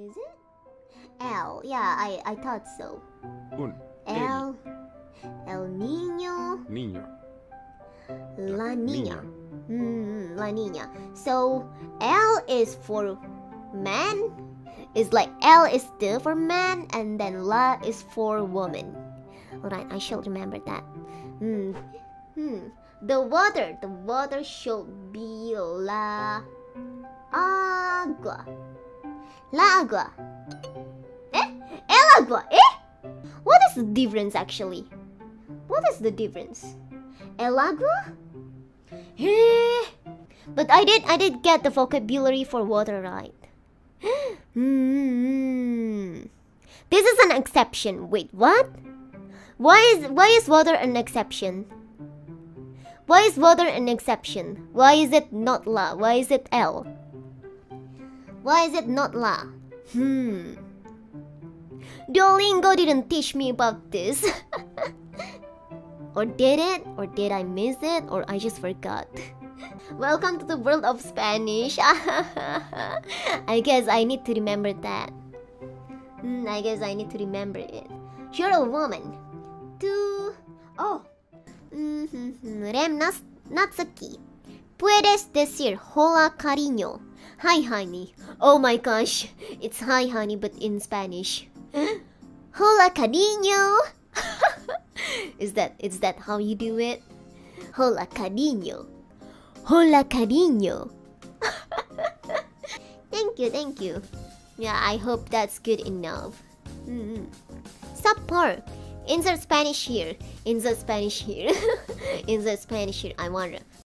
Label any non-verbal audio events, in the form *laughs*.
Is it? L. Yeah, I, I thought so. Un. El. El niño. Niño. La niña. Mm, la niña. So L is for man. It's like L is still for man, and then La is for woman. Alright, I shall remember that. Hmm. Hmm. The water. The water should be la agua. La agua. Eh? El agua. Eh? What is the difference actually? What is the difference? El agua? Eh? But I did I did get the vocabulary for water right. *gasps* Hmm. This is an exception. Wait, what? Why is why is water an exception? Why is water an exception? Why is it not la? Why is it L? Why is it not la? Hmm. Duolingo didn't teach me about this. *laughs* or did it? Or did I miss it? Or I just forgot? Welcome to the world of Spanish. *laughs* I guess I need to remember that. Hmm, I guess I need to remember it. You're a woman. Two. Oh. Mm -hmm. Rem Natsuki. Puedes decir hola cariño. Hi honey. Oh my gosh. It's hi honey but in Spanish. Hola cariño. *laughs* is that is that how you do it? Hola cariño. Hola cariño. *laughs* thank you, thank you. Yeah, I hope that's good enough. Mm-hmm. Subpar. Insert Spanish here. Insert Spanish here. *laughs* Insert Spanish here. I wonder.